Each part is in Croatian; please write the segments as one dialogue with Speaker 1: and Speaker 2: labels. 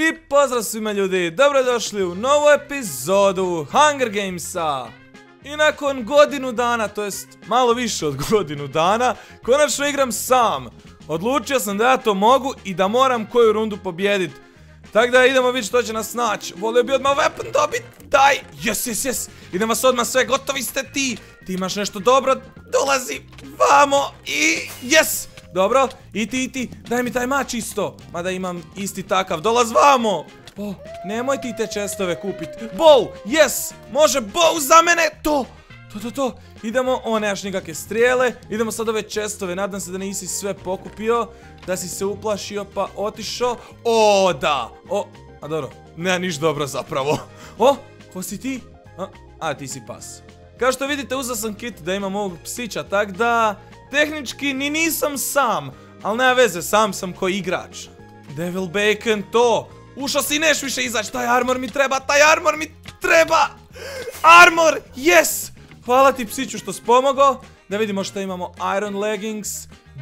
Speaker 1: I pozdrav svima ljudi, dobrodošli u novu epizodu Hunger Gamesa. I nakon godinu dana, to jest malo više od godinu dana, konačno igram sam. Odlučio sam da ja to mogu i da moram koju rundu pobjedit Tako da idemo vidjeti što će nas naći Volio bi odmah weapon dobit, daj, jes, jes, jes Idemo vas odmah sve, gotovi ste ti. Ti imaš nešto dobro, dolazi, vamo i jes dobro, i ti, i ti, daj mi taj mač isto. Mada imam isti takav, dolaz vamo. O, nemoj ti te čestove kupit. Bow, yes, može bow za mene, to. To, to, to, idemo, o, nemaš nikakve strijele, idemo sad ove čestove, nadam se da nisi sve pokupio, da si se uplašio pa otišao, o, da, o, a dobro, nema niš dobro zapravo, o, ko si ti, a, a ti si pas. Kao što vidite, uzao sam kit da imam ovog psića, tak da, Tehnički ni nisam sam, ali nema veze, sam sam ko igrač. Devil Bacon, to! Ušao si neš više izaći, taj armor mi treba, taj armor mi treba! Armor, yes! Hvala ti psiću što si pomogao. Da vidimo što imamo, Iron Leggings,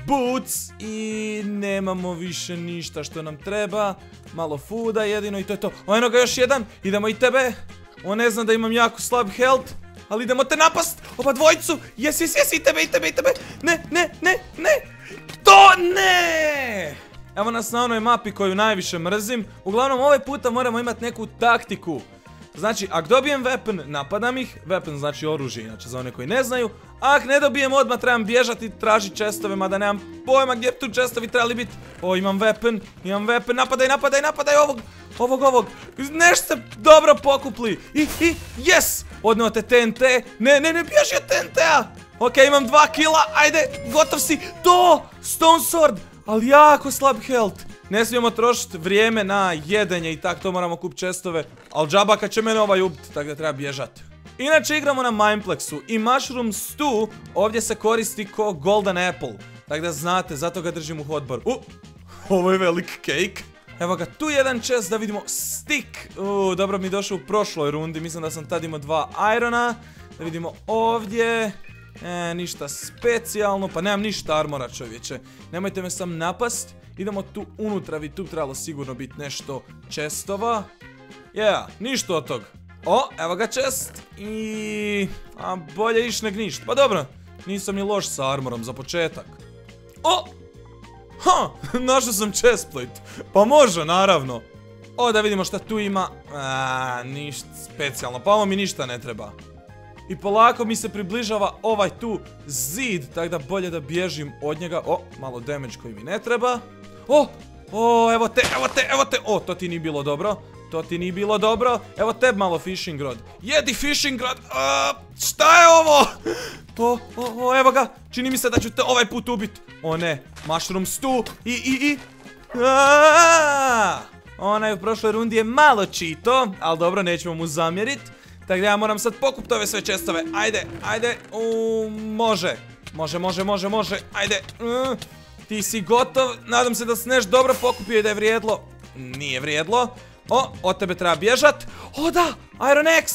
Speaker 1: Boots i nemamo više ništa što nam treba. Malo fooda jedino i to je to. O, eno ga još jedan, idemo i tebe. On ne zna da imam jako slab health. Ali idemo te napast! Oba dvojicu! Jes, jes, jes, i tebe, i tebe, i tebe! Ne, ne, ne, ne! To ne! Evo nas na onoj mapi koju najviše mrzim. Uglavnom, ovaj puta moramo imati neku taktiku. Znači, ako dobijem weapon, napadam ih. Weapon znači oružje, inače za one koji ne znaju. Ako ne dobijem odmah, trebam bježati, tražiti čestove, mada nemam pojma gdje tu čestovi trebali biti. O, imam weapon, imam weapon, napadaj, napadaj, napadaj ovog, ovog, ovog. Nešto se dobro pokupli. I, i, yes! Odneo te TNT. Ne, ne, ne, bježi od TNT-a. Ok, imam dva kila, ajde, gotov si. To, Stone Sword, ali jako slab health. Ne smijemo trošiti vrijeme na jedenje i tak, to moramo kup čestove. Ali džaba kad će mene ovaj ubiti, tako da treba bježati. Inače igramo na Mineplexu i Mushroom Stew ovdje se koristi ko Golden Apple. Tako da znate, zato ga držim u hotbar. U, ovo je velik cake. Evo ga, tu jedan chest da vidimo stick. U, dobro mi je došao u prošloj rundi, mislim da sam tad imao dva irona. Da vidimo ovdje. E, ništa specijalno, pa nemam ništa armora čovječe. Nemojte me sam napast. Idemo tu unutra, vi tu trebalo sigurno biti nešto čestova. Yeah, ništa od tog. O, evo ga čest. I... A bolje iš nek ništa. Pa dobro, nisam ni loš sa armorom za početak. O! Ha, našao sam chestplate. Pa može, naravno. O, da vidimo šta tu ima. A, ništa specijalno. Pa ovo mi ništa ne treba. I polako mi se približava ovaj tu zid, tako da bolje da bježim od njega. O, malo damage koji mi ne treba. O, o, evo te, evo te, evo te. O, to ti nije bilo dobro. To ti nije bilo dobro. Evo te malo fishing rod. Jedi fishing rod. šta je ovo? O, o, evo ga. Čini mi se da ću te ovaj put ubit. O ne, mushroom stew. I, i, i. Onaj u prošloj rundi je malo čito, ali dobro, nećemo mu zamjerit. Tako da ja moram sad pokupiti ove sve čestove. Ajde, ajde. može. Može, može, može, može. Ajde. Ti si gotov. Nadam se da si nešto dobro pokupio i da je vrijedlo. Nije vrijedlo. O, od tebe treba bježat. O da, Iron X,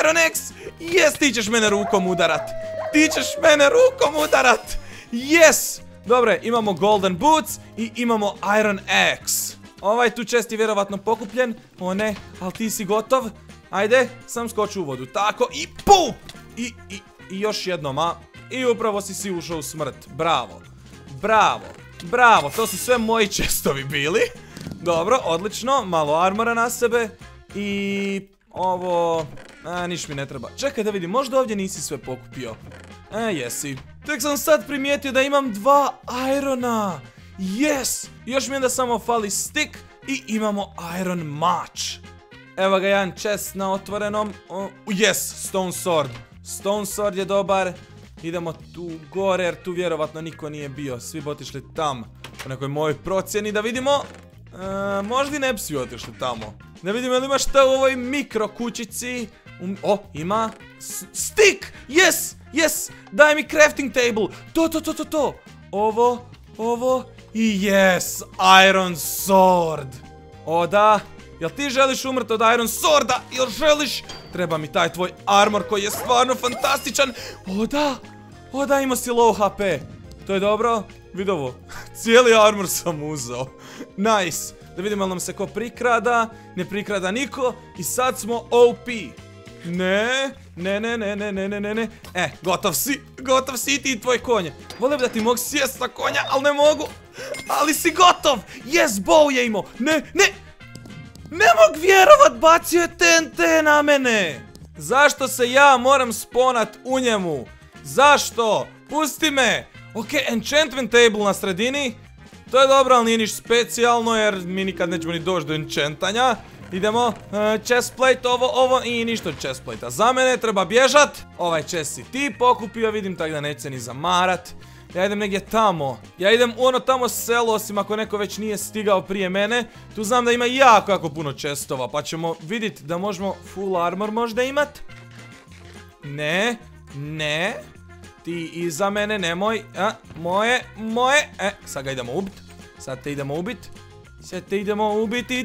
Speaker 1: Iron X. Jes, ti ćeš mene rukom udarat. Ti ćeš mene rukom udarat. Yes. Dobre, imamo Golden Boots i imamo Iron X. Ovaj tu čest je vjerovatno pokupljen. O ne, ali ti si gotov. Ajde, sam skoču u vodu. Tako, i pu! I, i, i još jednom, a? I upravo si si ušao u smrt. Bravo. Bravo. Bravo, to su sve moji čestovi bili. Dobro, odlično. Malo armora na sebe. I ovo... A, niš mi ne treba. Čekaj da vidim, možda ovdje nisi sve pokupio. E, jesi. Tek sam sad primijetio da imam dva irona. Yes! Još mi onda samo fali stick i imamo iron match. Evo ga jedan chest na otvorenom. yes, stone sword. Stone sword je dobar. Idemo tu gore jer tu vjerovatno niko nije bio. Svi bi otišli tam. Po nekoj mojoj procjeni da vidimo. E, možda i ne bi svi otišli tamo. Da vidimo ili ima šta u ovoj mikro kućici. Um, o, ima stick! Yes! Yes! Daj mi crafting table! To, to, to, to, to! Ovo, ovo i yes! Iron sword! O da! Jel ti želiš umrti od Iron Sworda? Jel želiš? Treba mi taj tvoj armor koji je stvarno fantastičan. O da! O da, ima si low HP. To je dobro. Vidi ovo. Cijeli armor sam uzao. Nice. Da vidimo li nam se ko prikrada. Ne prikrada niko. I sad smo OP. Ne, ne, ne, ne, ne, ne, ne, ne, ne. E, gotov si, gotov si i ti i tvoj konje. Volim da ti mogu sjest na konja, ali ne mogu. Ali si gotov! Yes, bow je imao. Ne, ne. Ne mogu vjerovat, bacio je TNT na mene. Zašto se ja moram sponat u njemu? Zašto? Pusti me. Ok, enchantment table na sredini. To je dobro, ali nije niš specijalno jer mi nikad nećemo ni doći do enchantanja. Idemo, uh, chestplate, ovo, ovo i ništa od chestplate-a. Za mene treba bježat. Ovaj chest si ti pokupio, vidim tako da neće ni zamarat. Ja idem negdje tamo. Ja idem u ono tamo selo, osim ako neko već nije stigao prije mene. Tu znam da ima jako, jako puno chestova, pa ćemo vidjeti da možemo full armor možda imat. Ne, ne. Ti iza mene, nemoj. A, moje, moje. E, sad ga idemo ubit. Sad te idemo ubit. Sad te idemo ubiti.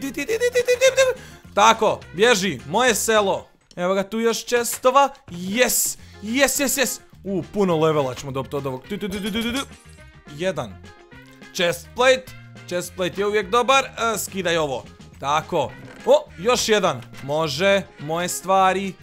Speaker 1: Tako, bježi, moje selo. Evo ga tu još čestova. Yes, yes, yes, yes. U, puno levela ćemo dobiti od ovog. Jedan. Chestplate. Chestplate je uvijek dobar. E, skidaj ovo. Tako. O, još jedan. Može, moje stvari.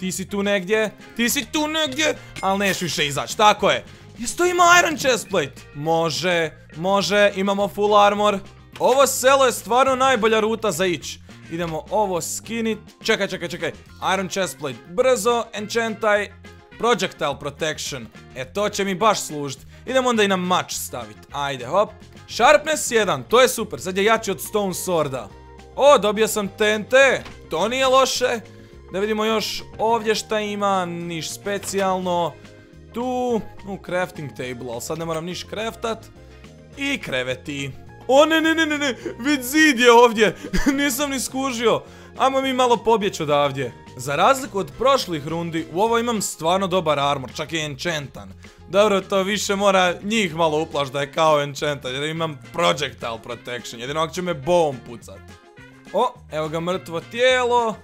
Speaker 1: Ti si tu negdje, ti si tu negdje, ali neš više izaći, tako je. Isto ima iron chestplate. Može, može, imamo full armor. Ovo selo je stvarno najbolja ruta za ić. Idemo ovo skinit. Čekaj, čekaj, čekaj. Iron chestplate. Brzo, enchantaj. Projectile protection. E, to će mi baš služit. Idemo onda i na mač stavit. Ajde, hop. Sharpness 1, to je super. Sad je jači od Stone Sworda. O, dobio sam TNT. To nije loše. Da vidimo još ovdje šta ima, niš specijalno. Tu, u crafting table, ali sad ne moram niš craftat. I kreveti. O ne ne ne ne ne, vid zid je ovdje, nisam ni skužio. Ajmo mi malo pobjeć odavdje. Za razliku od prošlih rundi, u ovo imam stvarno dobar armor, čak i enchantan. Dobro, to više mora njih malo uplaš da je kao enchantan, jer imam projectile protection, jedino ako će me bom pucat. O, evo ga mrtvo tijelo.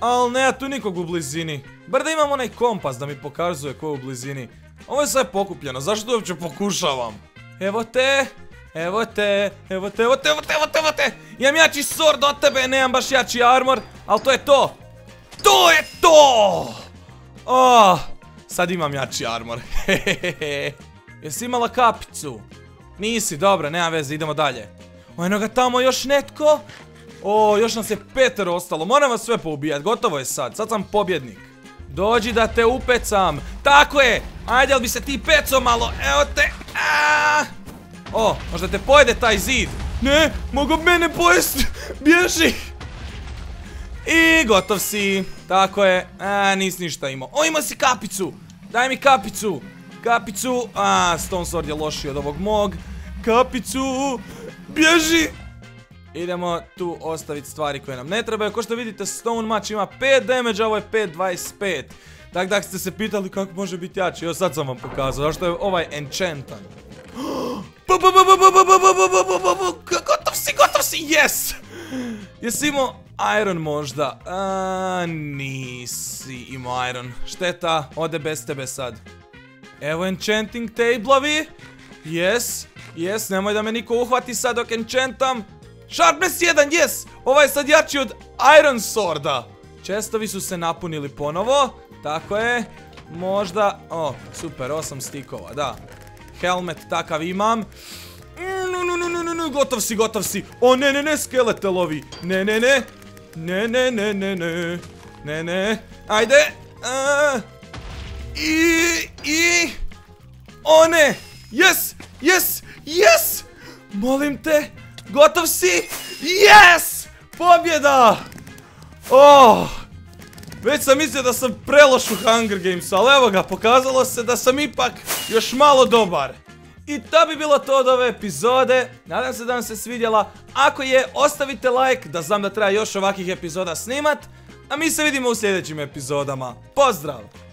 Speaker 1: Ali nema tu nikog u blizini. Bar da imam onaj kompas da mi pokazuje ko je u blizini. Ovo je sve pokupljeno, zašto uopće pokušavam? Evo te, evo te, evo te, evo te, evo te, evo te, evo te. Imam jači sword od tebe, nemam baš jači armor, ali to je to. To je to! Oh, sad imam jači armor. Jesi imala kapicu? Nisi, dobro, nema veze, idemo dalje. O, ga tamo još netko. O, još nas je petero ostalo. Moram vas sve poubijat. Gotovo je sad. Sad sam pobjednik. Dođi da te upecam. Tako je. Ajde, jel bi se ti peco malo? Evo te. O, možda te pojede taj zid. Ne, mogu mene pojesti. Bježi. I gotov si. Tako je. A, nis ništa imao. O, ima si kapicu. Daj mi kapicu. Kapicu. A, Stone Sword je lošiji od ovog mog. Kapicu. Bježi. Idemo tu ostaviti stvari koje nam ne trebaju. Ko što vidite, Stone Match ima 5 damage, ovo je 5.25. Tako da ste se pitali kako može biti jači, evo sad sam vam pokazao, zašto je ovaj enchantan. Gotov si, gotov si, yes! Jesi imao iron možda? nisi imao iron. Šteta, ode bez tebe sad. Evo enchanting tableovi. Yes, yes, nemoj da me niko uhvati sad dok enchantam. Sharpness 1, yes! Ovaj je sad jači od Iron Sworda. Čestovi su se napunili ponovo. Tako je. Možda... O, super, 8 stikova, da. Helmet takav imam. Gotov si, gotov si. O, ne, ne, ne, skeletelovi. Ne, ne, ne. Ne, ne, ne, ne, ne. Ne, ne. Ajde. I, i... O, ne. Yes, yes, yes. Molim te. Gotov si? Yes! Pobjeda! Oh! Već sam mislio da sam preloš u Hunger Games, ali evo ga, pokazalo se da sam ipak još malo dobar. I to bi bilo to od ove epizode, nadam se da vam se svidjela. Ako je, ostavite like, da znam da treba još ovakvih epizoda snimat. A mi se vidimo u sljedećim epizodama. Pozdrav!